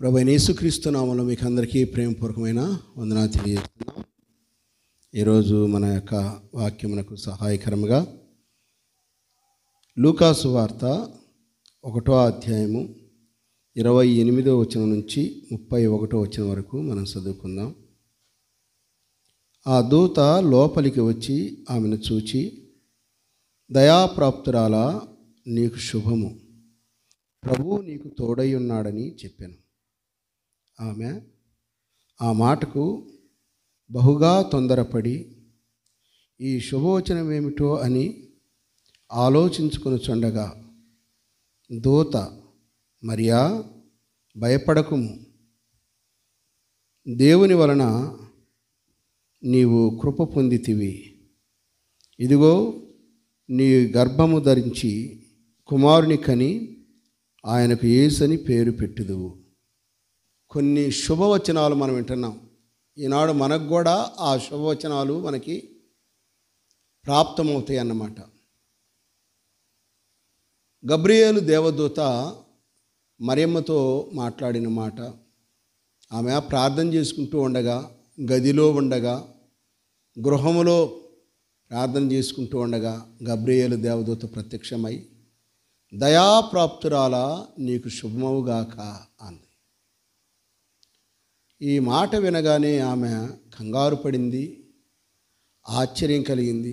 ప్రభు యేసుక్రీస్తు నామంలో మీకు అందరికీ ప్రేమపూర్వకమైన వందనాలు తెలియజేస్తున్నాం ఈరోజు మన యొక్క వాక్యమునకు సహాయకరముగా లూకాసు వార్త ఒకటో అధ్యాయము ఇరవై ఎనిమిదో వచనం నుంచి ముప్పై ఒకటో వచనం వరకు మనం చదువుకుందాం ఆ దూత లోపలికి వచ్చి ఆమెను చూచి దయాప్రాప్తురాల నీకు శుభము ప్రభువు నీకు తోడై ఉన్నాడని చెప్పాను ఆమె ఆ మాటకు బహుగా తొందరపడి ఈ శుభవచనం ఏమిటో అని ఆలోచించుకుని చుండగా దూత మరియా భయపడకుము దేవుని వలన నీవు కృప పొందితివి ఇదిగో నీ గర్భము ధరించి కుమారుని కని ఆయనకు ఏసని పేరు పెట్టుదువు కొన్ని శుభవచనాలు మనం వింటున్నాం ఈనాడు మనకు కూడా ఆ శుభవచనాలు మనకి ప్రాప్తమవుతాయి అన్నమాట గబ్రియేలు దేవదూత మరియమ్మతో మాట్లాడిన మాట ఆమె ప్రార్థన చేసుకుంటూ ఉండగా గదిలో ఉండగా గృహములో ప్రార్థన చేసుకుంటూ ఉండగా గబ్రియేలు దేవదూత ప్రత్యక్షమై దయాప్రాప్తురాల నీకు శుభమవుగాక అంది ఈ మాట వినగానే ఆమె కంగారు పడింది ఆశ్చర్యం కలిగింది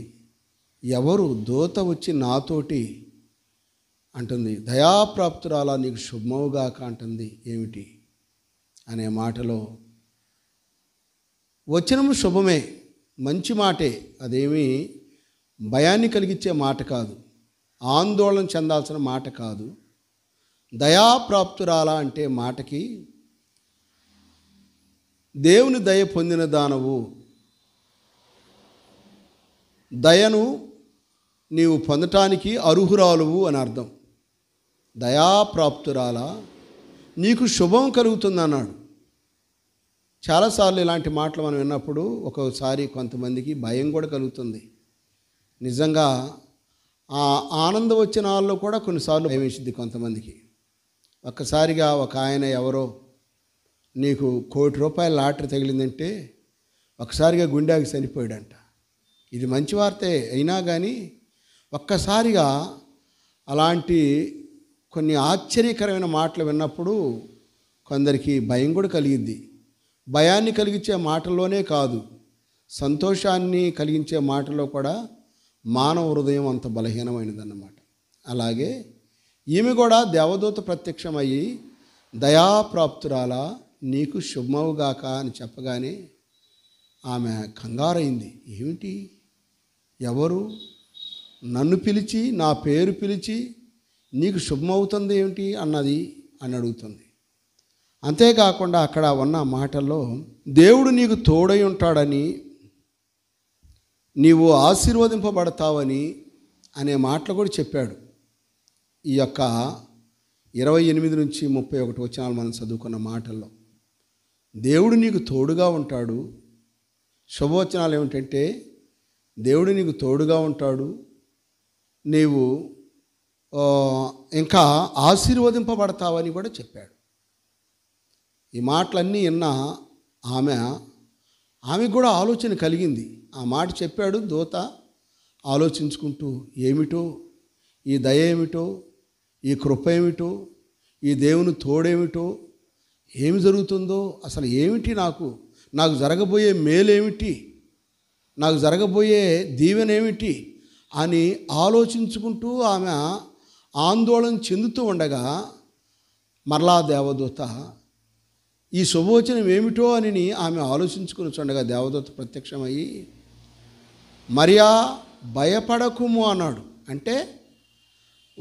ఎవరు దూత వచ్చి నాతోటి అంటుంది దయాప్రాప్తురాలా నీకు శుభమవుగాక అంటుంది ఏమిటి అనే మాటలో వచనము శుభమే మంచి మాటే అదేమి భయాన్ని కలిగించే మాట కాదు ఆందోళన చెందాల్సిన మాట కాదు దయాప్రాప్తురాలా అంటే మాటకి దేవుని దయ పొందిన దానవు దయను నీవు పొందటానికి అర్హురాలువు అని అర్థం దయాప్రాప్తురాల నీకు శుభం కలుగుతుందన్నాడు చాలాసార్లు ఇలాంటి మాటలు మనం విన్నప్పుడు ఒక్కోసారి కొంతమందికి భయం కూడా కలుగుతుంది నిజంగా ఆ ఆనందం వచ్చిన వాళ్ళు కూడా కొన్నిసార్లు భయమించింది కొంతమందికి ఒక్కసారిగా ఒక ఆయన ఎవరో నీకు కోటి రూపాయల లాటరీ తగిలిందంటే ఒకసారిగా గుండెకి చనిపోయాడంట ఇది మంచి వార్తే అయినా కానీ ఒక్కసారిగా అలాంటి కొన్ని ఆశ్చర్యకరమైన మాటలు విన్నప్పుడు కొందరికి భయం కూడా కలిగిద్ది భయాన్ని కలిగించే మాటల్లోనే కాదు సంతోషాన్ని కలిగించే మాటలో కూడా మానవ హృదయం అంత బలహీనమైనదన్నమాట అలాగే ఈమె కూడా దేవదూత ప్రత్యక్షమయ్యి దయాప్రాప్తురాలా నీకు శుభమవుగాక అని చెప్పగానే ఆమె కంగారైంది ఏమిటి ఎవరు నన్ను పిలిచి నా పేరు పిలిచి నీకు శుభమవుతుంది ఏమిటి అన్నది అని అడుగుతుంది అంతేకాకుండా అక్కడ ఉన్న మాటల్లో దేవుడు నీకు తోడై ఉంటాడని నీవు ఆశీర్వదింపబడతావని అనే మాటలు కూడా చెప్పాడు ఈ యొక్క ఇరవై ఎనిమిది నుంచి ముప్పై ఒకటి వచ్చినాలు మనం చదువుకున్న మాటల్లో దేవుడు నీకు తోడుగా ఉంటాడు శుభవచనాలు ఏమిటంటే దేవుడు నీకు తోడుగా ఉంటాడు నీవు ఇంకా ఆశీర్వదింపబడతావని కూడా చెప్పాడు ఈ మాటలన్నీ విన్న ఆమె ఆమెకు కూడా ఆలోచన కలిగింది ఆ మాట చెప్పాడు దూత ఆలోచించుకుంటూ ఏమిటో ఈ దయ ఏమిటో ఈ కృప ఏమిటో ఈ దేవుని తోడేమిటో ఏమి జరుగుతుందో అసలు ఏమిటి నాకు నాకు జరగబోయే మేలేమిటి నాకు జరగబోయే దీవెనేమిటి అని ఆలోచించుకుంటూ ఆమె ఆందోళన చెందుతూ ఉండగా మరలా దేవదూత ఈ శుభవచనం ఏమిటో అని ఆమె ఆలోచించుకుని చూడగా దేవదూత ప్రత్యక్షమయ్యి మరియా భయపడకుము అన్నాడు అంటే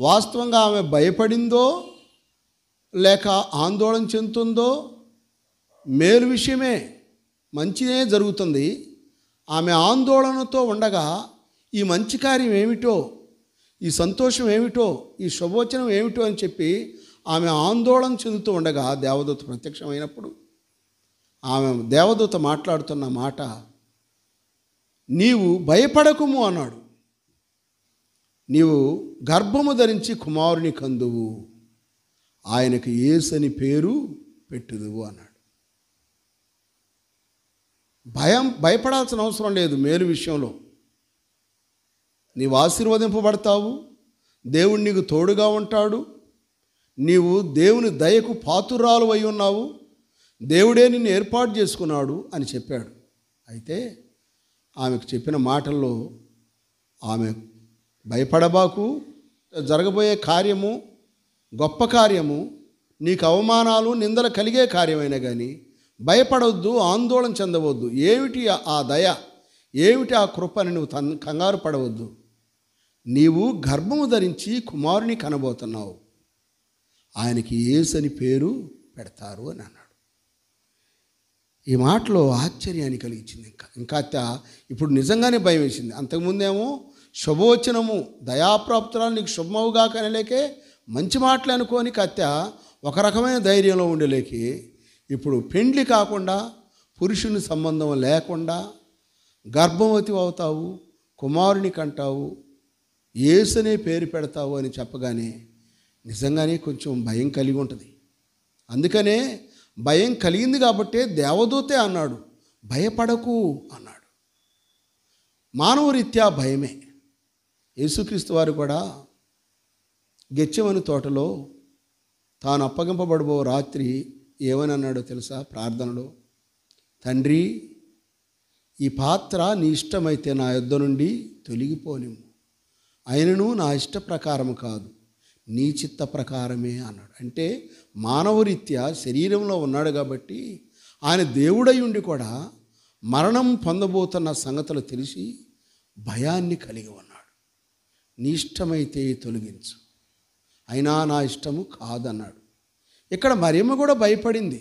వాస్తవంగా ఆమె భయపడిందో లేక ఆందోళన చెందుతుందో మేలు విషయమే మంచినే జరుగుతుంది ఆమె ఆందోళనతో ఉండగా ఈ మంచి కార్యం ఏమిటో ఈ సంతోషం ఏమిటో ఈ శుభవచనం ఏమిటో అని చెప్పి ఆమె ఆందోళన చెందుతూ ఉండగా దేవదూత ప్రత్యక్షమైనప్పుడు ఆమె దేవదూత మాట్లాడుతున్న మాట నీవు భయపడకుము అన్నాడు నీవు గర్భము ధరించి కుమారుని కందువు ఆయనకు ఏసని పేరు పెట్టుదువు అన్నాడు భయం భయపడాల్సిన అవసరం లేదు మేలు విషయంలో నీవు ఆశీర్వదింపబడతావు దేవుడు నీకు తోడుగా ఉంటాడు నీవు దేవుని దయకు పాతురాలు అయి ఉన్నావు దేవుడే నిన్ను ఏర్పాటు చేసుకున్నాడు అని చెప్పాడు అయితే ఆమెకు చెప్పిన మాటల్లో ఆమె భయపడబాకు జరగబోయే కార్యము గొప్ప కార్యము నీకు అవమానాలు నిందలు కలిగే కార్యమైనా కానీ భయపడవద్దు ఆందోళన చెందవద్దు ఏమిటి ఆ దయ ఏమిటి ఆ కృప అని నువ్వు తన్ కంగారు పడవద్దు నీవు గర్భము ధరించి కుమారుని కనబోతున్నావు ఆయనకి ఏసని పేరు పెడతారు అని అన్నాడు ఈ మాటలో ఆశ్చర్యాన్ని కలిగించింది ఇంకా ఇంకా ఇప్పుడు నిజంగానే భయం వేసింది అంతకుముందేమో శుభవచనము దయాప్రాప్తురాలు నీకు శుభమవుగాక కనలేకే మంచి మాటలు అనుకోని కత్య ఒక రకమైన ధైర్యంలో ఉండేలేకి ఇప్పుడు పెండ్లి కాకుండా పురుషుని సంబంధం లేకుండా గర్భవతి అవుతావు కుమారుని కంటావు ఏసునే పేరు పెడతావు అని చెప్పగానే నిజంగానే కొంచెం భయం కలిగి ఉంటుంది అందుకనే భయం కలిగింది కాబట్టే దేవదూతే అన్నాడు భయపడకు అన్నాడు మానవరీత్యా భయమే యేసుక్రీస్తు వారు కూడా గెచ్చమని తోటలో తాను అప్పగింపబడబో రాత్రి ఏమని అన్నాడో తెలుసా ప్రార్థనలో తండ్రి ఈ పాత్ర నీ ఇష్టమైతే నా యుద్ధ నుండి తొలగిపోనిము ఆయనను నా ఇష్ట ప్రకారం కాదు నీ చిత్త ప్రకారమే అన్నాడు అంటే మానవరీత్యా శరీరంలో ఉన్నాడు కాబట్టి ఆయన దేవుడై ఉండి కూడా మరణం పొందబోతున్న సంగతులు తెలిసి భయాన్ని కలిగి ఉన్నాడు నీ ఇష్టమైతే తొలగించు అయినా నా ఇష్టము కాదన్నాడు ఇక్కడ మరియమ్మ కూడా భయపడింది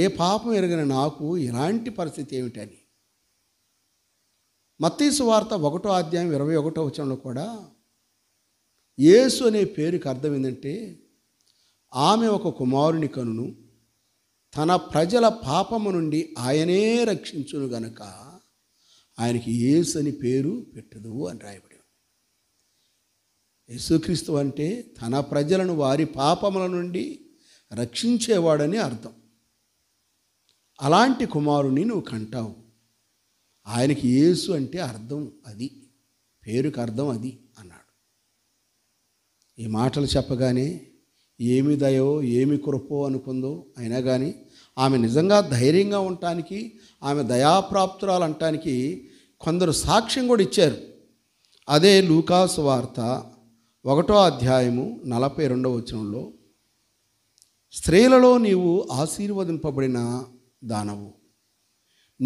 ఏ పాపం ఎరగిన నాకు ఇలాంటి పరిస్థితి ఏమిటని మత్తీసు వార్త ఒకటో అధ్యాయం ఇరవై ఒకటో వచనంలో కూడా యేసు అనే పేరుకి అర్థం ఏంటంటే ఆమె ఒక కుమారుని కనును తన ప్రజల పాపము నుండి ఆయనే రక్షించును గనక ఆయనకి యేసు అని పేరు పెట్టదు అని రాయబడి యేసుక్రీస్తు అంటే తన ప్రజలను వారి పాపముల నుండి రక్షించేవాడని అర్థం అలాంటి కుమారుని నువ్వు కంటావు ఆయనకి యేసు అంటే అర్థం అది పేరుకు అర్థం అది అన్నాడు ఈ మాటలు చెప్పగానే ఏమి దయో ఏమి కురపో అనుకుందో అయినా కానీ ఆమె నిజంగా ధైర్యంగా ఉండటానికి ఆమె దయాప్రాప్తురాలు అనటానికి కొందరు సాక్ష్యం కూడా ఇచ్చారు అదే లూకాసు వార్త ఒకటో అధ్యాయము నలభై రెండవ వచనంలో స్త్రీలలో నీవు ఆశీర్వదింపబడిన దానవు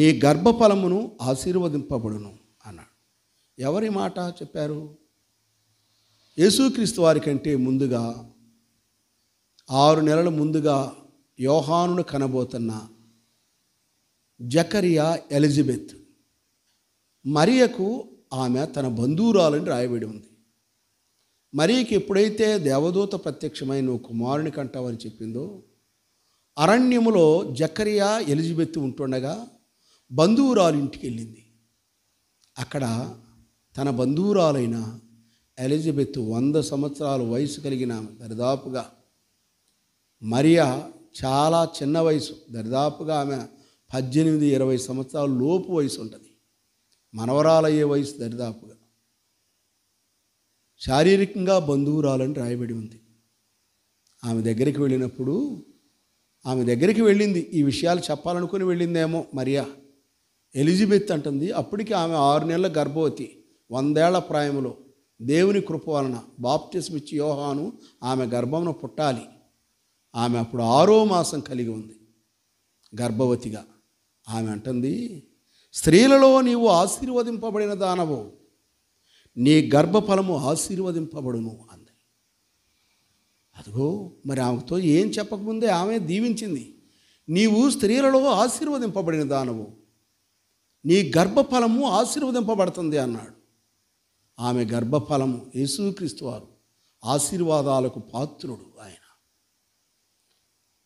నీ గర్భఫలమును ఆశీర్వదింపబడును అన్నాడు ఎవరి మాట చెప్పారు యేసుక్రీస్తు వారి కంటే ముందుగా ఆరు నెలల ముందుగా యోహానును కనబోతున్న జకరియా ఎలిజబెత్ మరియకు ఆమె తన బంధువురాలని రాయబడి ఉంది మరీకి ఎప్పుడైతే దేవదూత ప్రత్యక్షమై నువ్వు కుమారుని కంటావని చెప్పిందో అరణ్యములో జకరియా ఎలిజబెత్ ఉంటుండగా బంధువురాలు ఇంటికి వెళ్ళింది అక్కడ తన బంధువురాలైన ఎలిజబెత్ వంద సంవత్సరాల వయసు కలిగిన దరిదాపుగా మరియా చాలా చిన్న వయసు దరిదాపుగా ఆమె పద్దెనిమిది ఇరవై సంవత్సరాల లోపు వయసు ఉంటుంది మనవరాలయ్యే వయసు దరిదాపుగా శారీరకంగా బంధువురాలని రాయబడి ఉంది ఆమె దగ్గరికి వెళ్ళినప్పుడు ఆమె దగ్గరికి వెళ్ళింది ఈ విషయాలు చెప్పాలనుకుని వెళ్ళిందేమో మరియా ఎలిజబెత్ అంటుంది అప్పటికి ఆమె ఆరు నెలల గర్భవతి వందేళ్ల ప్రాయంలో దేవుని కృప వలన ఇచ్చి యోహాను ఆమె గర్భమును పుట్టాలి ఆమె అప్పుడు ఆరో మాసం కలిగి ఉంది గర్భవతిగా ఆమె అంటుంది స్త్రీలలో నీవు ఆశీర్వదింపబడిన దానవు నీ గర్భఫలము ఆశీర్వదింపబడును అంది అదిగో మరి ఆమెతో ఏం చెప్పకముందే ఆమె దీవించింది నీవు స్త్రీలలో ఆశీర్వదింపబడిన దానవు నీ గర్భఫలము ఆశీర్వదింపబడుతుంది అన్నాడు ఆమె గర్భఫలము యేసుక్రీస్తు వారు ఆశీర్వాదాలకు పాత్రుడు ఆయన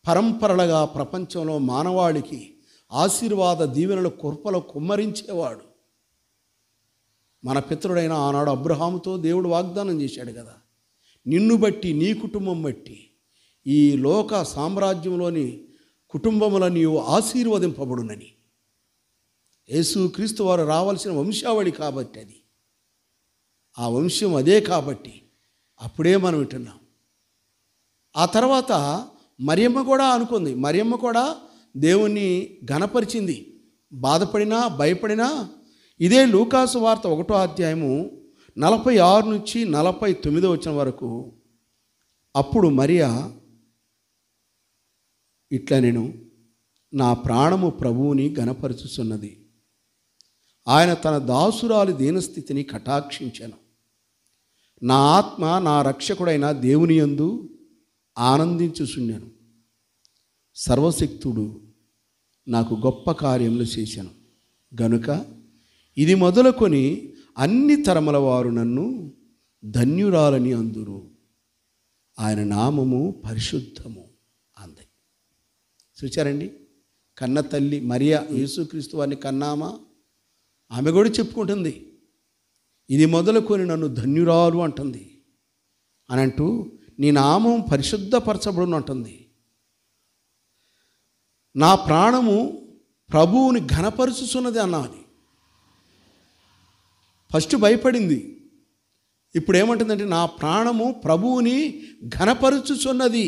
పరంపరలుగా ప్రపంచంలో మానవాళికి ఆశీర్వాద దీవెనల కుర్పల కుమ్మరించేవాడు మన పితరుడైన ఆనాడు అబ్రహాముతో దేవుడు వాగ్దానం చేశాడు కదా నిన్ను బట్టి నీ కుటుంబం బట్టి ఈ లోక సామ్రాజ్యంలోని కుటుంబముల నీవు ఆశీర్వదింపబడునని యేసుక్రీస్తు వారు రావాల్సిన వంశావళి కాబట్టి అది ఆ వంశం అదే కాబట్టి అప్పుడే మనం వింటున్నాం ఆ తర్వాత మరియమ్మ కూడా అనుకుంది మరియమ్మ కూడా దేవుణ్ణి ఘనపరిచింది బాధపడినా భయపడినా ఇదే లూకాసు వార్త ఒకటో అధ్యాయము నలభై ఆరు నుంచి నలభై తొమ్మిదో వచ్చిన వరకు అప్పుడు మరియా ఇట్లా నేను నా ప్రాణము ప్రభువుని గనపరుచుచున్నది ఆయన తన దాసురాలు దీనస్థితిని కటాక్షించాను నా ఆత్మ నా రక్షకుడైన దేవుని యందు ఆనందించుచున్నాను సర్వశక్తుడు నాకు గొప్ప కార్యములు చేశాను గనుక ఇది మొదలుకొని అన్ని తరముల వారు నన్ను ధన్యురాలని అందురు ఆయన నామము పరిశుద్ధము అంది చూచారండి కన్న తల్లి మరియా యేసుక్రీస్తు వారిని కన్నామా ఆమె కూడా చెప్పుకుంటుంది ఇది మొదలుకొని నన్ను ధన్యురాలు అంటుంది అని అంటూ నీ నామం పరిశుద్ధపరచబడును అంటుంది నా ప్రాణము ప్రభువుని ఘనపరుచుచున్నది అన్నది ఫస్ట్ భయపడింది ఇప్పుడు ఏమంటుందంటే నా ప్రాణము ప్రభువుని ఘనపరుచుచున్నది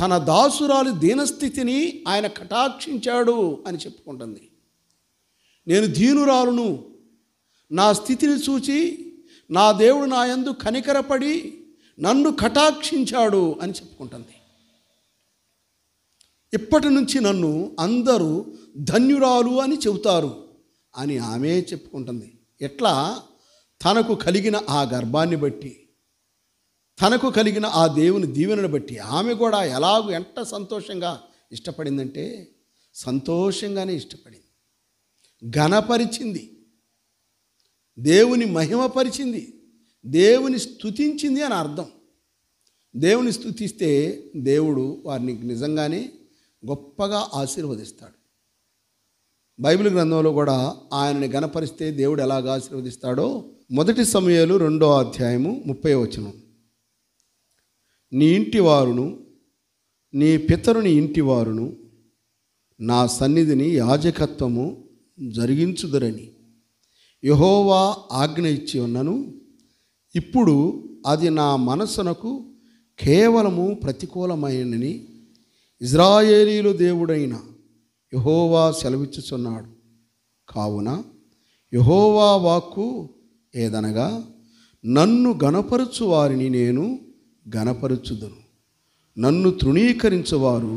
తన దాసురాలు దీనస్థితిని ఆయన కటాక్షించాడు అని చెప్పుకుంటుంది నేను దీనురాలును నా స్థితిని చూచి నా దేవుడు నా యందు కనికరపడి నన్ను కటాక్షించాడు అని చెప్పుకుంటుంది ఇప్పటి నుంచి నన్ను అందరూ ధన్యురాలు అని చెబుతారు అని ఆమె చెప్పుకుంటుంది ఎట్లా తనకు కలిగిన ఆ గర్భాన్ని బట్టి తనకు కలిగిన ఆ దేవుని దీవెనను బట్టి ఆమె కూడా ఎలాగూ ఎంత సంతోషంగా ఇష్టపడిందంటే సంతోషంగానే ఇష్టపడింది ఘనపరిచింది దేవుని మహిమపరిచింది దేవుని స్థుతించింది అని అర్థం దేవుని స్థుతిస్తే దేవుడు వారిని నిజంగానే గొప్పగా ఆశీర్వదిస్తాడు బైబిల్ గ్రంథంలో కూడా ఆయనని గణపరిస్తే దేవుడు ఎలాగ ఆశీర్వదిస్తాడో మొదటి సమయాలు రెండో అధ్యాయము ముప్పై వచనం నీ ఇంటి వారును నీ పితరుని ఇంటి వారును నా సన్నిధిని యాజకత్వము జరిగించుదరని యహోవా ఆజ్ఞ ఇచ్చి ఉన్నను ఇప్పుడు అది నా మనస్సునకు కేవలము ప్రతికూలమైనని ఇజ్రాయేలీలు దేవుడైన యహోవా సెలవిచ్చుచున్నాడు కావున యహోవా వాక్కు ఏదనగా నన్ను గణపరచు వారిని నేను గణపరచుదును నన్ను తృణీకరించువారు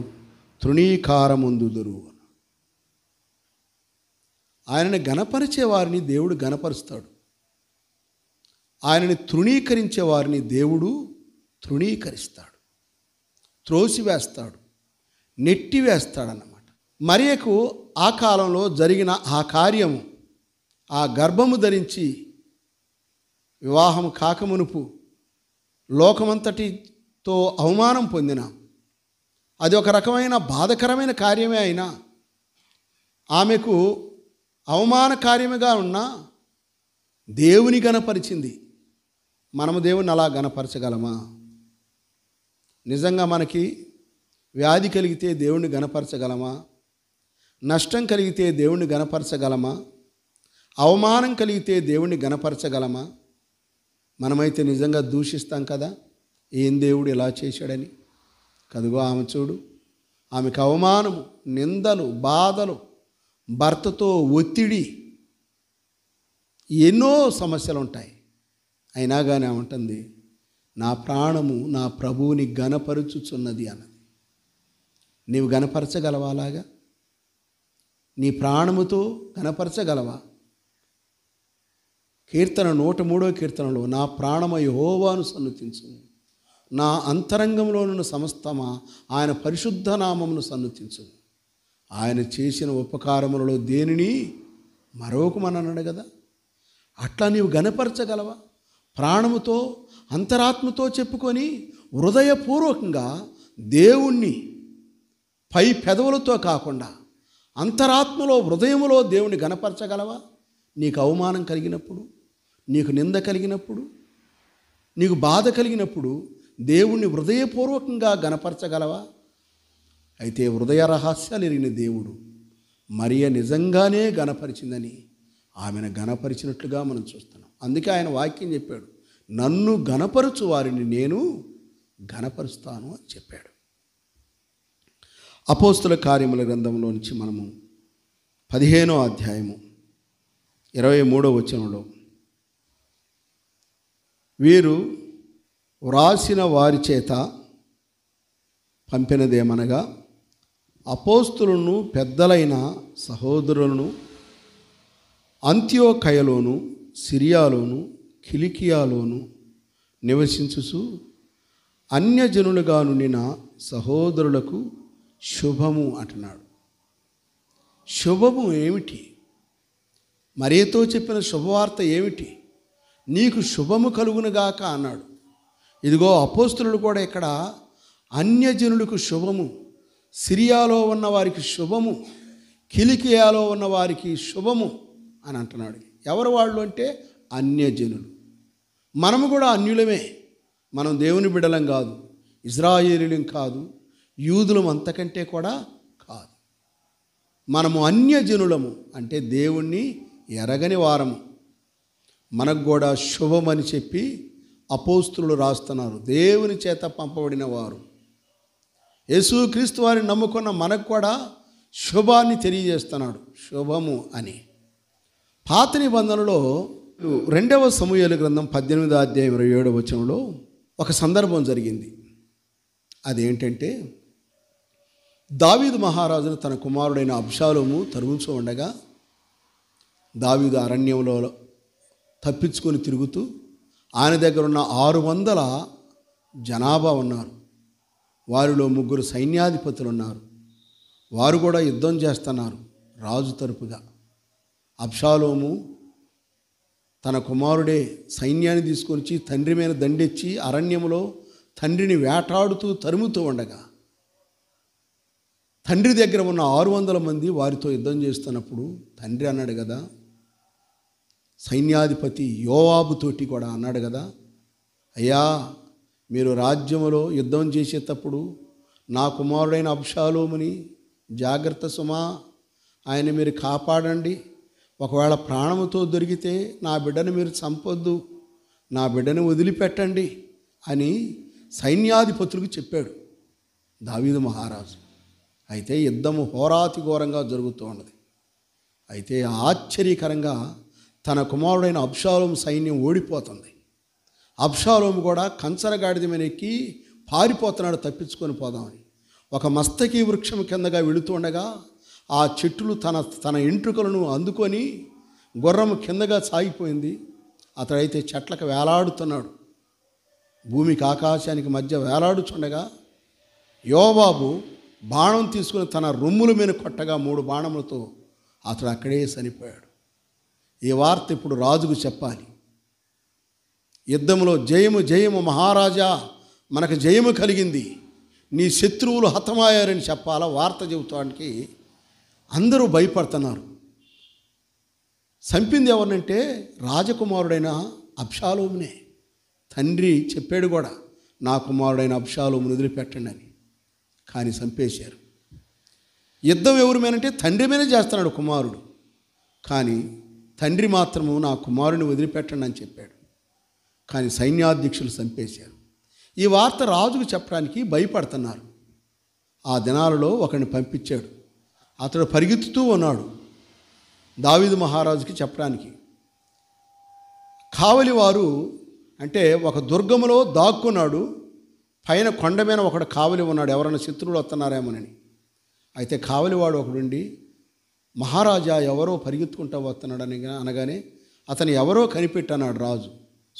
తృణీకారముందుదురు ఆయనని గణపరిచే వారిని దేవుడు గణపరుస్తాడు ఆయనని తృణీకరించే వారిని దేవుడు తృణీకరిస్తాడు త్రోసివేస్తాడు నెట్టివేస్తాడన్న మరియకు ఆ కాలంలో జరిగిన ఆ కార్యము ఆ గర్భము ధరించి వివాహం కాకమునుపు లోకమంతటితో అవమానం పొందిన అది ఒక రకమైన బాధకరమైన కార్యమే అయినా ఆమెకు అవమాన కార్యముగా ఉన్న దేవుని గనపరిచింది మనము దేవుని అలా గనపరచగలమా నిజంగా మనకి వ్యాధి కలిగితే దేవుణ్ణి గనపరచగలమా నష్టం కలిగితే దేవుణ్ణి గనపరచగలమా అవమానం కలిగితే దేవుణ్ణి గనపరచగలమా మనమైతే నిజంగా దూషిస్తాం కదా ఏం దేవుడు ఇలా చేశాడని కదుగో ఆమె చూడు ఆమెకు అవమానము నిందలు బాధలు భర్తతో ఒత్తిడి ఎన్నో సమస్యలు ఉంటాయి అయినా కానీ ఏమంటుంది నా ప్రాణము నా ప్రభువుని గనపరుచుచున్నది అన్నది నీవు గనపరచగలవాలాగా నీ ప్రాణముతో కనపరచగలవా కీర్తన నూట మూడో కీర్తనలో నా ప్రాణమ యహోవాను సన్నుతించు నా అంతరంగంలోనున్న సమస్తమా ఆయన పరిశుద్ధ నామమును సన్నుతించు ఆయన చేసిన ఉపకారములలో దేనిని మరొకమనన్నాడు కదా అట్లా నీవు గనపరచగలవా ప్రాణముతో అంతరాత్మతో చెప్పుకొని హృదయపూర్వకంగా దేవుణ్ణి పై పెదవులతో కాకుండా అంతరాత్మలో హృదయములో దేవుని గనపరచగలవా నీకు అవమానం కలిగినప్పుడు నీకు నింద కలిగినప్పుడు నీకు బాధ కలిగినప్పుడు దేవుణ్ణి హృదయపూర్వకంగా గనపరచగలవా అయితే హృదయ రహస్యాలు ఎరిగిన దేవుడు మరియ నిజంగానే గనపరిచిందని ఆమెను గనపరిచినట్లుగా మనం చూస్తున్నాం అందుకే ఆయన వాక్యం చెప్పాడు నన్ను గనపరుచు వారిని నేను గనపరుస్తాను అని చెప్పాడు అపోస్తుల కార్యముల గ్రంథంలో నుంచి మనము పదిహేనో అధ్యాయము ఇరవై మూడో వచనంలో వీరు వ్రాసిన వారి చేత పంపినదేమనగా అపోస్తులను పెద్దలైన సహోదరులను అంత్యోకయలోను సిరియాలోను కిలికియాలోను నివసించుచు అన్యజనులుగా నుండిన సహోదరులకు శుభము అంటున్నాడు శుభము ఏమిటి మరేతో చెప్పిన శుభవార్త ఏమిటి నీకు శుభము కలుగునుగాక అన్నాడు ఇదిగో అపోస్తులు కూడా ఇక్కడ అన్యజనులకు శుభము సిరియాలో ఉన్న వారికి శుభము కిలికియాలో ఉన్న వారికి శుభము అని అంటున్నాడు ఎవరు వాళ్ళు అంటే అన్యజనులు మనము కూడా అన్యులమే మనం దేవుని బిడలం కాదు ఇజ్రాయేలీలం కాదు యూదులం అంతకంటే కూడా కాదు మనము అన్యజనులము అంటే దేవుణ్ణి ఎరగని వారము మనకు కూడా శుభమని చెప్పి అపోస్తులు రాస్తున్నారు దేవుని చేత పంపబడిన వారు యేసుక్రీస్తు వారిని నమ్ముకున్న మనకు కూడా శుభాన్ని తెలియజేస్తున్నాడు శుభము అని పాత నిబంధనలో రెండవ సమూహాల గ్రంథం పద్దెనిమిది అధ్యాయం ఇరవై ఏడవ వచనంలో ఒక సందర్భం జరిగింది అదేంటంటే దావీదు మహారాజును తన కుమారుడైన అబ్షాలోము తరుముచు ఉండగా దావీదు అరణ్యంలో తప్పించుకొని తిరుగుతూ ఆయన దగ్గర ఉన్న ఆరు వందల జనాభా ఉన్నారు వారిలో ముగ్గురు సైన్యాధిపతులు ఉన్నారు వారు కూడా యుద్ధం చేస్తున్నారు రాజు తరపుగా అబ్షాలోము తన కుమారుడే సైన్యాన్ని తీసుకొచ్చి తండ్రి మీద దండెచ్చి అరణ్యంలో తండ్రిని వేటాడుతూ తరుముతూ ఉండగా తండ్రి దగ్గర ఉన్న ఆరు వందల మంది వారితో యుద్ధం చేస్తున్నప్పుడు తండ్రి అన్నాడు కదా సైన్యాధిపతి యోవాబుతోటి కూడా అన్నాడు కదా అయ్యా మీరు రాజ్యంలో యుద్ధం చేసేటప్పుడు నా కుమారుడైన అబ్షాలోముని జాగ్రత్త సుమా ఆయన మీరు కాపాడండి ఒకవేళ ప్రాణముతో దొరికితే నా బిడ్డను మీరు చంపొద్దు నా బిడ్డను వదిలిపెట్టండి అని సైన్యాధిపతులకు చెప్పాడు దావీదు మహారాజు అయితే యుద్ధము హోరాతి ఘోరంగా జరుగుతూ ఉన్నది అయితే ఆశ్చర్యకరంగా తన కుమారుడైన అబ్షాలోం సైన్యం ఓడిపోతుంది అబ్షాలోం కూడా కంచరగాడిద గాడిద మీద ఎక్కి పారిపోతున్నాడు తప్పించుకొని పోదామని ఒక మస్తకి వృక్షం కిందగా వెళుతుండగా ఆ చెట్టులు తన తన ఎంట్రుకలను అందుకొని గుర్రం కిందగా సాగిపోయింది అతడైతే చెట్లకు వేలాడుతున్నాడు భూమికి ఆకాశానికి మధ్య వేలాడుచుండగా యోబాబు బాణం తీసుకుని తన రొమ్ముల మీద కొట్టగా మూడు బాణములతో అతడు అక్కడే చనిపోయాడు ఈ వార్త ఇప్పుడు రాజుకు చెప్పాలి యుద్ధంలో జయము జయము మహారాజా మనకు జయము కలిగింది నీ శత్రువులు హతమయ్యారని చెప్పాలా వార్త చెబుతానికి అందరూ భయపడుతున్నారు చంపింది ఎవరినంటే రాజకుమారుడైన అబ్షాలోమునే తండ్రి చెప్పాడు కూడా నా కుమారుడైన అబ్షాలోమును వదిలిపెట్టండి అని కానీ చంపేశారు యుద్ధం ఎవరి మీదంటే తండ్రి మీద చేస్తున్నాడు కుమారుడు కానీ తండ్రి మాత్రము నా కుమారుని వదిలిపెట్టండి అని చెప్పాడు కానీ సైన్యాధ్యక్షులు చంపేశారు ఈ వార్త రాజుకు చెప్పడానికి భయపడుతున్నారు ఆ దినాలలో ఒకరిని పంపించాడు అతడు పరిగెత్తుతూ ఉన్నాడు దావిదు మహారాజుకి చెప్పడానికి కావలి వారు అంటే ఒక దుర్గములో దాక్కున్నాడు పైన కొండ మీద ఒకడు కావలి ఉన్నాడు ఎవరైనా శత్రువులు వస్తున్నారేమోనని అయితే కావలివాడు ఒకడుండి మహారాజా ఎవరో పరిగెత్తుకుంటా వస్తున్నాడు అని అనగానే అతను ఎవరో కనిపెట్టన్నాడు రాజు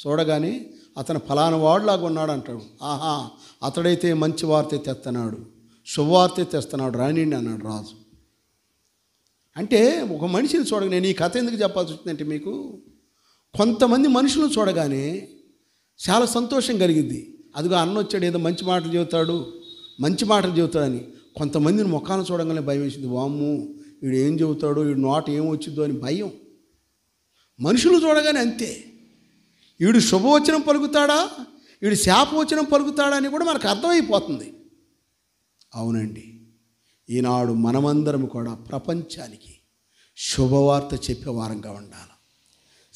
చూడగానే అతను ఫలానా వాడులాగా ఉన్నాడు అంటాడు ఆహా అతడైతే మంచి వార్త తెస్తున్నాడు శుభవార్త తెస్తున్నాడు రానిండి అన్నాడు రాజు అంటే ఒక మనిషిని చూడగా నేను ఈ కథ ఎందుకు చెప్పాల్సి వచ్చిందంటే మీకు కొంతమంది మనుషులను చూడగానే చాలా సంతోషం కలిగింది అదిగో అన్న వచ్చాడు ఏదో మంచి మాటలు చెబుతాడు మంచి మాటలు చెబుతాడని కొంతమందిని ముఖాన్ని చూడంగానే భయం వేసింది వామ్ము వీడు ఏం చెబుతాడో వీడు నోట ఏం వచ్చిందో అని భయం మనుషులు చూడగానే అంతే వీడు శుభవచనం పలుకుతాడా వీడు శాపవచనం పలుకుతాడా అని కూడా మనకు అర్థమైపోతుంది అవునండి ఈనాడు మనమందరం కూడా ప్రపంచానికి శుభవార్త చెప్పే వారంగా ఉండాలి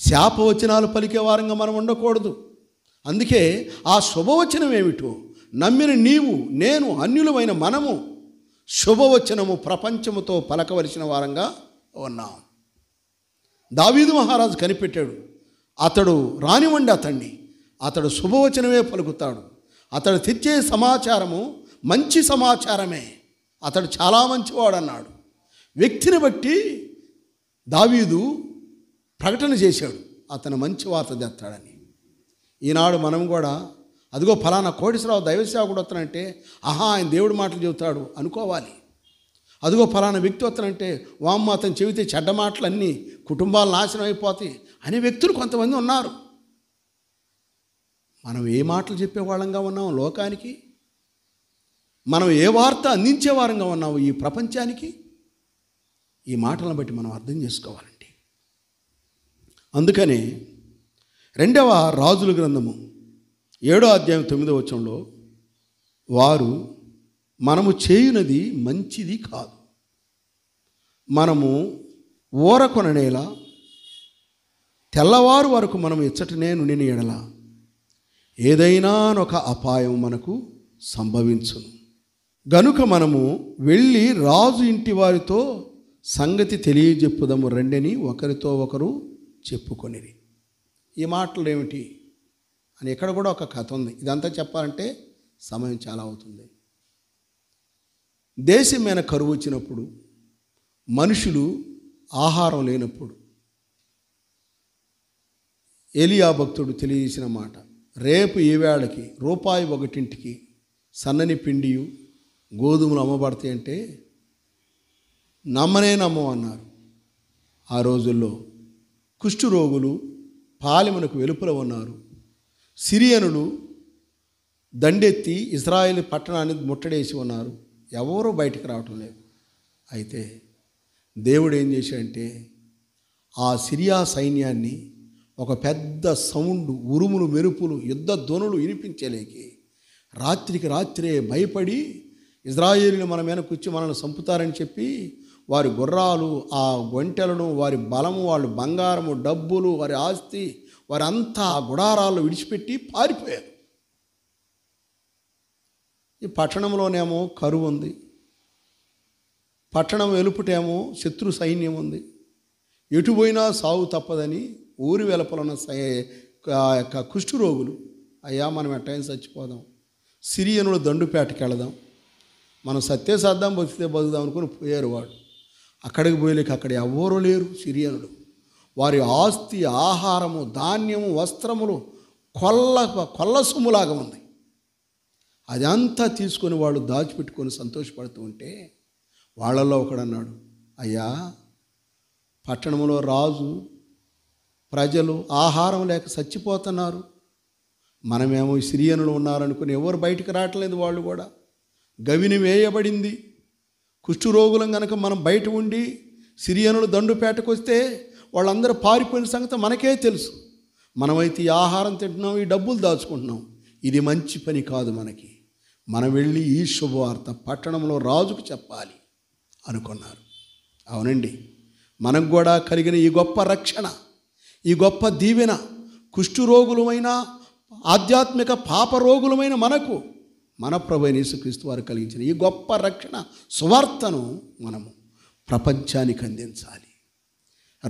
శాపవచనాలు పలికే వారంగా మనం ఉండకూడదు అందుకే ఆ శుభవచనం ఏమిటో నమ్మిన నీవు నేను అన్యులమైన మనము శుభవచనము ప్రపంచముతో పలకవలసిన వారంగా ఉన్నాం దావీదు మహారాజు కనిపెట్టాడు అతడు రానివ్వండి అతన్ని అతడు శుభవచనమే పలుకుతాడు అతడు తెచ్చే సమాచారము మంచి సమాచారమే అతడు చాలా మంచివాడు అన్నాడు వ్యక్తిని బట్టి దావీదు ప్రకటన చేశాడు అతను మంచి వార్త తెస్తాడని ఈనాడు మనం కూడా అదిగో ఫలానా కోటిశ్రావు దైవసేవకుడు వస్తానంటే ఆహా ఆయన దేవుడు మాటలు చెబుతాడు అనుకోవాలి అదిగో ఫలానా వ్యక్తి వస్తానంటే వామ్మ అతను చెబితే చెడ్డ మాటలన్నీ కుటుంబాలు నాశనం అయిపోతాయి అనే వ్యక్తులు కొంతమంది ఉన్నారు మనం ఏ మాటలు చెప్పేవాళ్ళంగా ఉన్నాం లోకానికి మనం ఏ వార్త అందించేవారంగా ఉన్నాము ఈ ప్రపంచానికి ఈ మాటలను బట్టి మనం అర్థం చేసుకోవాలండి అందుకనే రెండవ రాజుల గ్రంథము ఏడో అధ్యాయం తొమ్మిదో వచ్చంలో వారు మనము చేయునది మంచిది కాదు మనము ఊరకొననేలా తెల్లవారు వరకు మనం ఇచ్చటనే నుండిన ఎడల ఏదైనా ఒక అపాయం మనకు సంభవించును గనుక మనము వెళ్ళి రాజు ఇంటి వారితో సంగతి తెలియజెప్పుదము రెండని ఒకరితో ఒకరు చెప్పుకొనిరి ఈ మాటలు ఏమిటి అని ఇక్కడ కూడా ఒక కథ ఉంది ఇదంతా చెప్పాలంటే సమయం చాలా అవుతుంది దేశమైన కరువు వచ్చినప్పుడు మనుషులు ఆహారం లేనప్పుడు ఎలియా భక్తుడు తెలియజేసిన మాట రేపు ఈ వేళకి రూపాయి ఒకటింటికి సన్నని పిండియు గోధుమలు అమ్మబడతాయి అంటే నమ్మనే నమ్మం అన్నారు ఆ రోజుల్లో కుష్ఠురోగులు పాలెమునకు వెలుపల ఉన్నారు సిరియనులు దండెత్తి ఇజ్రాయెల్ పట్టణాన్ని ముట్టడేసి ఉన్నారు ఎవరూ బయటకు రావటం లేదు అయితే దేవుడు ఏం చేశాడంటే ఆ సిరియా సైన్యాన్ని ఒక పెద్ద సౌండ్ ఉరుములు మెరుపులు యుద్ధ ధ్వనులు వినిపించలేక రాత్రికి రాత్రే భయపడి ఇజ్రాయేలీలు మన మీద కూర్చి మనల్ని చంపుతారని చెప్పి వారి గుర్రాలు ఆ గొంటెలను వారి బలము వాళ్ళు బంగారము డబ్బులు వారి ఆస్తి వారంతా ఆ గుడారాలు విడిచిపెట్టి పారిపోయారు ఈ పట్టణంలోనేమో కరువు ఉంది పట్టణం వెలుపుటేమో శత్రు సైన్యం ఉంది ఎటు పోయినా తప్పదని ఊరి వెలపలన యొక్క రోగులు అయ్యా మనం ఎట్టయిన చచ్చిపోదాం సిరియనుడు దండుపేటకి వెళదాం మనం సత్యసాద్దాం బతికితే బతుకుదాం అనుకుని పోయారు వాడు అక్కడికి పోయలేక అక్కడ ఎవరు లేరు సిరియనుడు వారి ఆస్తి ఆహారము ధాన్యము వస్త్రములు కొల్ల కొల్ల సొమ్ములాగా ఉంది అదంతా తీసుకొని వాళ్ళు దాచిపెట్టుకొని సంతోషపడుతూ ఉంటే వాళ్ళల్లో ఒకడన్నాడు అయ్యా పట్టణంలో రాజు ప్రజలు ఆహారం లేక చచ్చిపోతున్నారు మనమేమో సిరియనులు ఉన్నారనుకుని ఎవరు బయటకు రావట్లేదు వాళ్ళు కూడా గవిని వేయబడింది కుష్ఠరోగులం కనుక మనం బయట ఉండి సిరియనులు దండుపేటకు వస్తే వాళ్ళందరూ పారిపోయిన సంగతి మనకే తెలుసు మనమైతే ఈ ఆహారం తింటున్నాం ఈ డబ్బులు దాచుకుంటున్నాం ఇది మంచి పని కాదు మనకి మనం వెళ్ళి ఈ శుభవార్త పట్టణంలో రాజుకు చెప్పాలి అనుకున్నారు అవునండి మనకు కూడా కలిగిన ఈ గొప్ప రక్షణ ఈ గొప్ప దీవెన కుష్ఠురోగులమైన ఆధ్యాత్మిక పాప రోగులమైన మనకు మన ప్రభు యేసుక్రీస్తు వారు కలిగించిన ఈ గొప్ప రక్షణ సువార్తను మనము ప్రపంచానికి అందించాలి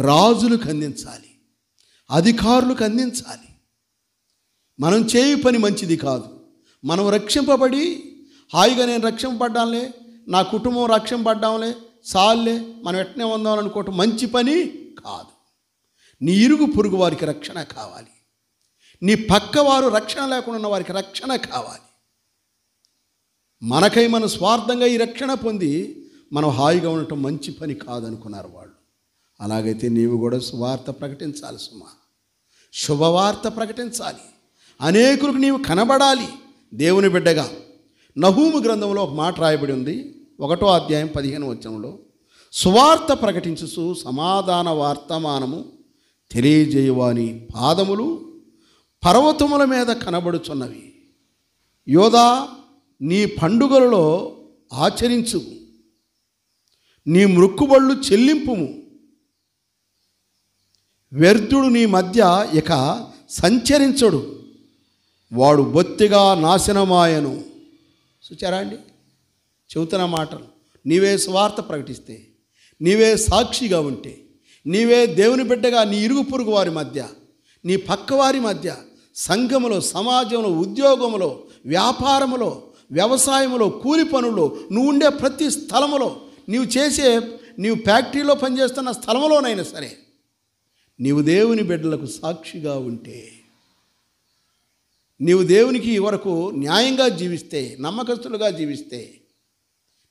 రాజులకు అందించాలి అధికారులకు అందించాలి మనం చేయి పని మంచిది కాదు మనం రక్షింపబడి హాయిగా నేను రక్షింపబడ్డాంలే నా కుటుంబం రక్షింపబడ్డాంలే సాల్లే మనం ఎట్నే ఉందామనుకోవటం మంచి పని కాదు నీ ఇరుగు పొరుగు వారికి రక్షణ కావాలి నీ పక్కవారు రక్షణ లేకుండా ఉన్న వారికి రక్షణ కావాలి మనకై మన స్వార్థంగా ఈ రక్షణ పొంది మనం హాయిగా ఉండటం మంచి పని కాదనుకున్నారు వాళ్ళు అలాగైతే నీవు కూడా శువార్త ప్రకటించాలి సుమా శుభవార్త ప్రకటించాలి అనేకులకు నీవు కనబడాలి దేవుని బిడ్డగా నహూము గ్రంథంలో ఒక మాట రాయబడి ఉంది ఒకటో అధ్యాయం పదిహేను వచనంలో సువార్త ప్రకటించు సమాధాన వార్తమానము తెలియజేయువాని పాదములు పర్వతముల మీద కనబడుచున్నవి యోధా నీ పండుగలలో ఆచరించు నీ మృక్కుబళ్ళు చెల్లింపు వ్యర్థుడు నీ మధ్య ఇక సంచరించడు వాడు బొత్తిగా నాశనమాయను చూచారా అండి చెబుతున్న మాటలు నీవే స్వార్థ ప్రకటిస్తే నీవే సాక్షిగా ఉంటే నీవే దేవుని బిడ్డగా నీ ఇరుగు పొరుగు వారి మధ్య నీ పక్కవారి మధ్య సంఘములో సమాజంలో ఉద్యోగంలో వ్యాపారములో వ్యవసాయంలో కూలి పనుల్లో నువ్వు ఉండే ప్రతి స్థలంలో నీవు చేసే నీవు ఫ్యాక్టరీలో పనిచేస్తున్న స్థలంలోనైనా సరే నీవు దేవుని బిడ్డలకు సాక్షిగా ఉంటే నీవు దేవునికి వరకు న్యాయంగా జీవిస్తే నమ్మకస్తులుగా జీవిస్తే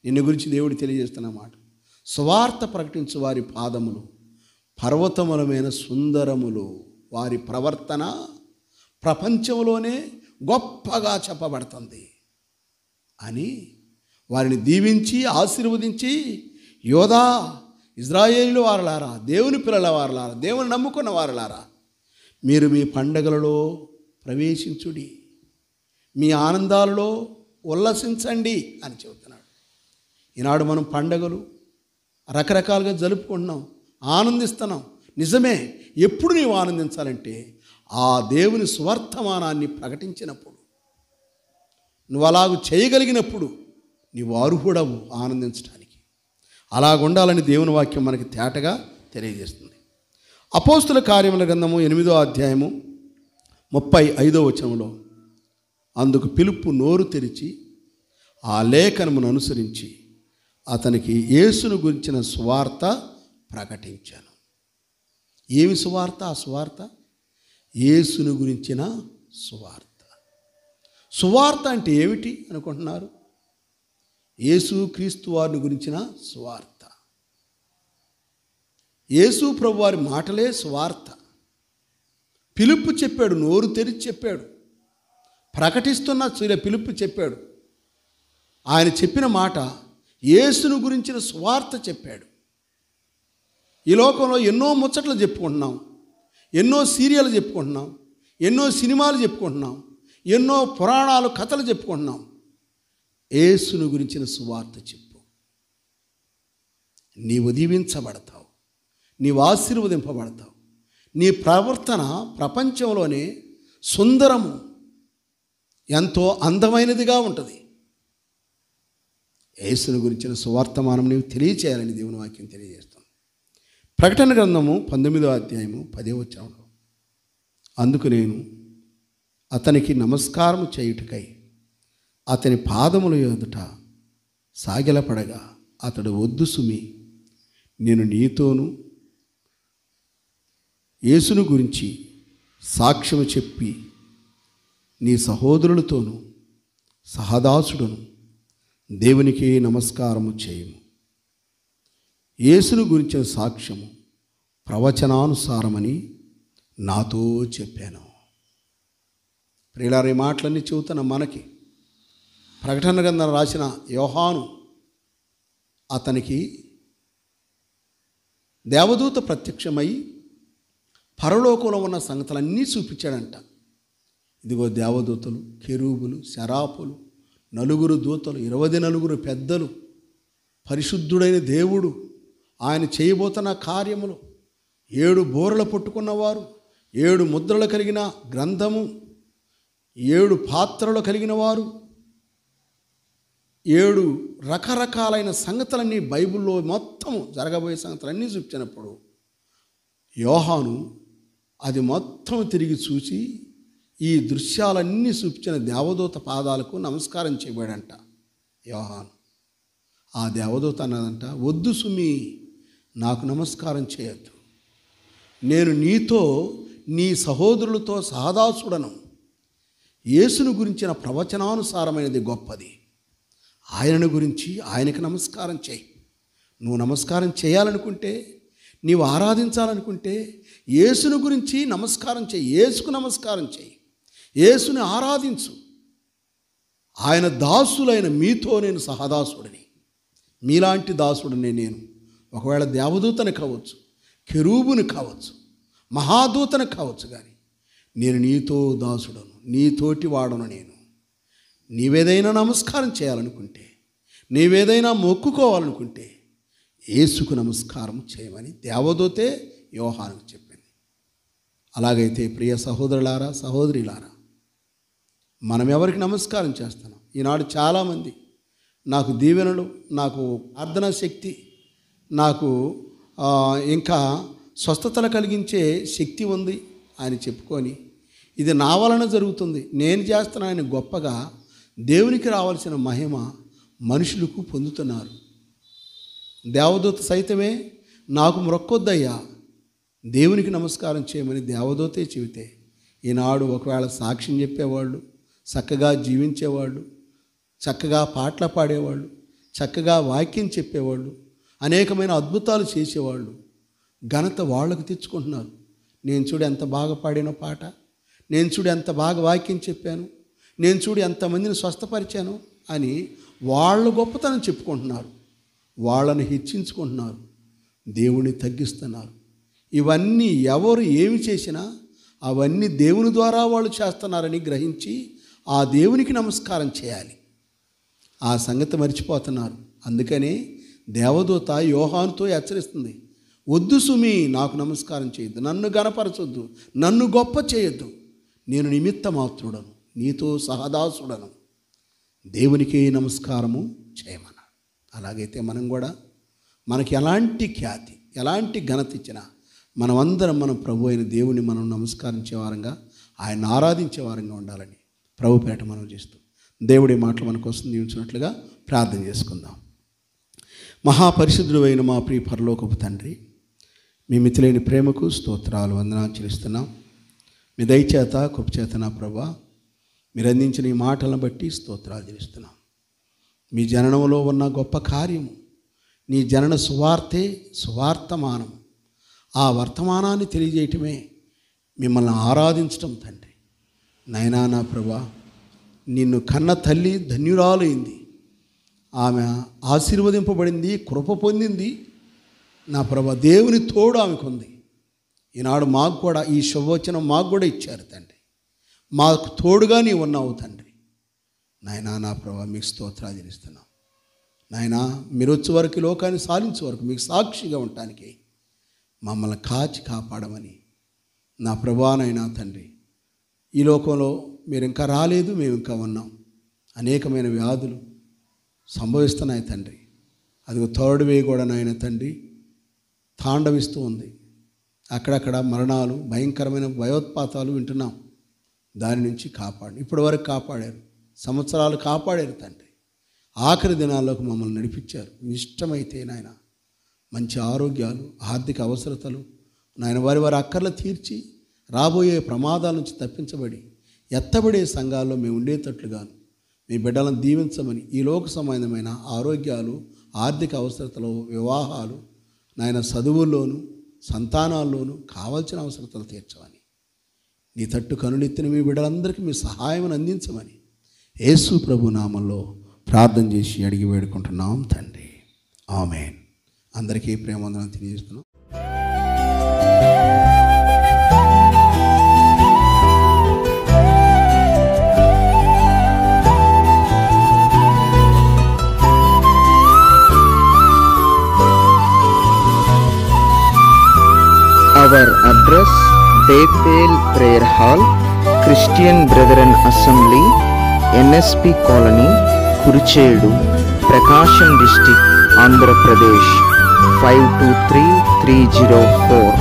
నిన్ను గురించి దేవుడు తెలియజేస్తున్నమాట స్వార్థ ప్రకటించు వారి పాదములు పర్వతములమైన సుందరములు వారి ప్రవర్తన ప్రపంచంలోనే గొప్పగా చెప్పబడుతుంది అని వారిని దీవించి ఆశీర్వదించి యోధా ఇజ్రాయేలు వారలారా దేవుని పిల్లల వారలారా దేవుని నమ్ముకున్న వారలారా మీరు మీ పండగలలో ప్రవేశించుడి మీ ఆనందాలలో ఉల్లసించండి అని చెబుతున్నాడు ఈనాడు మనం పండగలు రకరకాలుగా జరుపుకుంటున్నాం ఆనందిస్తున్నాం నిజమే ఎప్పుడు నీవు ఆనందించాలంటే ఆ దేవుని స్వార్థమానాన్ని ప్రకటించినప్పుడు నువ్వు అలాగ చేయగలిగినప్పుడు నీవు అర్హుడవు ఆనందించడానికి అలాగుండాలని దేవుని వాక్యం మనకి తేటగా తెలియజేస్తుంది అపోస్తుల కార్యముల గ్రంథము ఎనిమిదో అధ్యాయము ముప్పై ఐదో వచనంలో అందుకు పిలుపు నోరు తెరిచి ఆ లేఖనమును అనుసరించి అతనికి యేసును గురించిన స్వార్త ప్రకటించాను ఏమి సువార్త ఆ సువార్త యేసును గురించిన సువార్త సువార్త అంటే ఏమిటి అనుకుంటున్నారు యేసు క్రీస్తు వారిని గురించిన సువార్త యేసు ప్రభు వారి మాటలే సువార్త పిలుపు చెప్పాడు నోరు తెరిచి చెప్పాడు ప్రకటిస్తున్న సూర్య పిలుపు చెప్పాడు ఆయన చెప్పిన మాట యేసును గురించిన సువార్త చెప్పాడు ఈ లోకంలో ఎన్నో ముచ్చట్లు చెప్పుకుంటున్నాం ఎన్నో సీరియల్ చెప్పుకుంటున్నాం ఎన్నో సినిమాలు చెప్పుకుంటున్నాం ఎన్నో పురాణాలు కథలు చెప్పుకుంటున్నాం ఏసును గురించిన సువార్త చెప్పు నీవు దీవించబడతావు నీవు ఆశీర్వదింపబడతావు నీ ప్రవర్తన ప్రపంచంలోనే సుందరము ఎంతో అందమైనదిగా ఉంటుంది యేసును గురించిన సువార్తమానం నీవు తెలియచేయాలని దేవుని వాక్యం తెలియజేస్తుంది ప్రకటన గ్రంథము పంతొమ్మిదో అధ్యాయము పదే వచ్చాము అందుకు నేను అతనికి నమస్కారం చేయుటకై అతని పాదముల ఎదుట సాగిలపడగా అతడు వద్దు సుమి నేను నీతోను యేసును గురించి సాక్ష్యము చెప్పి నీ సహోదరులతోనూ సహదాసుడును దేవునికి నమస్కారము చేయము యేసును గురించిన సాక్ష్యము ప్రవచనానుసారమని నాతో చెప్పాను ప్రియులారి మాటలన్నీ చెబుతున్న మనకి ప్రకటన గ్రంథం రాసిన యోహాను అతనికి దేవదూత ప్రత్యక్షమై పరలోకంలో ఉన్న సంగతులన్నీ చూపించాడంట ఇదిగో దేవదూతలు కెరూబులు శరాపులు నలుగురు దూతలు ఇరవై నలుగురు పెద్దలు పరిశుద్ధుడైన దేవుడు ఆయన చేయబోతున్న కార్యములు ఏడు బోరలు పట్టుకున్నవారు ఏడు ముద్రలు కలిగిన గ్రంథము ఏడు పాత్రలు కలిగిన వారు ఏడు రకరకాలైన సంగతులన్నీ బైబిల్లో మొత్తం జరగబోయే సంగతులన్నీ చూపించినప్పుడు యోహాను అది మొత్తం తిరిగి చూసి ఈ దృశ్యాలన్నీ చూపించిన దేవదూత పాదాలకు నమస్కారం చేయబడంట యోహాను ఆ దేవదూత అన్నదంట వద్దు సుమి నాకు నమస్కారం చేయొద్దు నేను నీతో నీ సహోదరులతో సహదాసుడను యేసును గురించిన ప్రవచనానుసారమైనది గొప్పది ఆయనను గురించి ఆయనకి నమస్కారం చేయి నువ్వు నమస్కారం చేయాలనుకుంటే నీవు ఆరాధించాలనుకుంటే యేసును గురించి నమస్కారం చేయి యేసుకు నమస్కారం చేయి యేసుని ఆరాధించు ఆయన దాసులైన మీతో నేను సహదాసుడిని మీలాంటి దాసుడిని నేను ఒకవేళ దేవదూతని కావచ్చు కెరూబుని కావచ్చు మహాదూతని కావచ్చు కానీ నేను నీతో దాసుడను నీతోటి వాడను నేను నీవేదైనా నమస్కారం చేయాలనుకుంటే నీవేదైనా మొక్కుకోవాలనుకుంటే ఏసుకు నమస్కారం చేయమని దేవదూతే వ్యవహారం చెప్పింది అలాగైతే ప్రియ సహోదరులారా సహోదరిలారా మనం ఎవరికి నమస్కారం చేస్తున్నాం ఈనాడు చాలామంది నాకు దీవెనలు నాకు ప్రార్థనా శక్తి నాకు ఇంకా స్వస్థతలు కలిగించే శక్తి ఉంది అని చెప్పుకొని ఇది నా వలన జరుగుతుంది నేను చేస్తున్నానని గొప్పగా దేవునికి రావాల్సిన మహిమ మనుషులకు పొందుతున్నారు దేవదూత సైతమే నాకు మొక్కొద్దయ్యా దేవునికి నమస్కారం చేయమని దేవదూతే చెబితే ఈనాడు ఒకవేళ సాక్ష్యం చెప్పేవాళ్ళు చక్కగా జీవించేవాళ్ళు చక్కగా పాటలు పాడేవాళ్ళు చక్కగా వాక్యం చెప్పేవాళ్ళు అనేకమైన అద్భుతాలు చేసేవాళ్ళు ఘనత వాళ్ళకు తెచ్చుకుంటున్నారు నేను చూడు ఎంత బాగా పాడినో పాట నేను చూడు ఎంత బాగా వాక్యం చెప్పాను నేను చూడు ఎంతమందిని స్వస్థపరిచాను అని వాళ్ళ గొప్పతనం చెప్పుకుంటున్నారు వాళ్ళని హెచ్చించుకుంటున్నారు దేవుణ్ణి తగ్గిస్తున్నారు ఇవన్నీ ఎవరు ఏమి చేసినా అవన్నీ దేవుని ద్వారా వాళ్ళు చేస్తున్నారని గ్రహించి ఆ దేవునికి నమస్కారం చేయాలి ఆ సంగతి మర్చిపోతున్నారు అందుకనే దేవదూత యోహానుతో హెచ్చరిస్తుంది వద్దు సుమి నాకు నమస్కారం చేయొద్దు నన్ను గనపరచొద్దు నన్ను గొప్ప చేయొద్దు నేను నిమిత్త మాత్రుడను నీతో సహదాసుడను దేవునికి నమస్కారము చేయమన అలాగైతే మనం కూడా మనకి ఎలాంటి ఖ్యాతి ఎలాంటి ఘనత ఇచ్చినా మనమందరం మన ప్రభు అయిన దేవుని మనం నమస్కరించే వారంగా ఆయన ఆరాధించే వారంగా ఉండాలని ప్రభుపేట మనం చేస్తూ దేవుడి మాటలు మన కోసం దీవించినట్లుగా ప్రార్థన చేసుకుందాం మహాపరిశుద్ధుడు అయిన మా ప్రియ పరలోకపు తండ్రి మీ మితిలేని ప్రేమకు స్తోత్రాలు వందనాలు చెల్లిస్తున్నాం మీ దయచేత కృపచేతన ప్రభా మీరు అందించిన ఈ మాటలను బట్టి స్తోత్రాలు చెల్లిస్తున్నాం మీ జననంలో ఉన్న గొప్ప కార్యము నీ జనన సువార్తే సువార్తమానం ఆ వర్తమానాన్ని తెలియజేయటమే మిమ్మల్ని ఆరాధించటం తండ్రి నైనా నా ప్రభా నిన్ను కన్న తల్లి ధన్యురాలైంది ఆమె ఆశీర్వదింపబడింది కృప పొందింది నా ప్రభా దేవుని తోడు ఆమెకుంది ఈనాడు మాకు కూడా ఈ శుభవచనం మాకు కూడా ఇచ్చారు తండ్రి మాకు తోడుగా నీ ఉన్నావు తండ్రి నాయన నా ప్రభా మీకు స్తోత్రాలు ఇస్తున్నాం నాయన మీరు వచ్చే వరకు లోకాన్ని సాధించే వరకు మీకు సాక్షిగా ఉండటానికి మమ్మల్ని కాచి కాపాడమని నా ప్రభా నైనా తండ్రి ఈ లోకంలో మీరు ఇంకా రాలేదు మేము ఇంకా ఉన్నాం అనేకమైన వ్యాధులు సంభవిస్తున్నాయి తండ్రి అది థర్డ్ వే కూడా నాయన తండ్రి తాండవిస్తూ ఉంది అక్కడక్కడ మరణాలు భయంకరమైన భయోత్పాతాలు వింటున్నాం దాని నుంచి కాపాడు ఇప్పటి వరకు కాపాడారు సంవత్సరాలు కాపాడారు తండ్రి ఆఖరి దినాల్లోకి మమ్మల్ని నడిపించారు ఇష్టమైతే నాయన మంచి ఆరోగ్యాలు ఆర్థిక అవసరతలు నాయన వారి వారి అక్కర్లు తీర్చి రాబోయే ప్రమాదాల నుంచి తప్పించబడి ఎత్తబడే సంఘాల్లో మేము ఉండేటట్లుగాను మీ బిడ్డలను దీవించమని ఈ లోక సంబంధమైన ఆరోగ్యాలు ఆర్థిక అవసరతలు వివాహాలు నాయన చదువుల్లోనూ సంతానాల్లోనూ కావాల్సిన అవసరతలు తీర్చమని నీ తట్టు కనులెత్తిన మీ బిడ్డలందరికీ మీ సహాయం అందించమని యేసు ప్రభు నామంలో ప్రార్థన చేసి అడిగి వేడుకుంటున్నాం తండ్రి ఆమెన్ అందరికీ ప్రేమందనం తెలియజేస్తున్నాం For address, Bethel Prayer Hall, Christian Brethren Assembly, NSP Colony, Kuruchedu, Prakasham District, Andhra Pradesh 523304.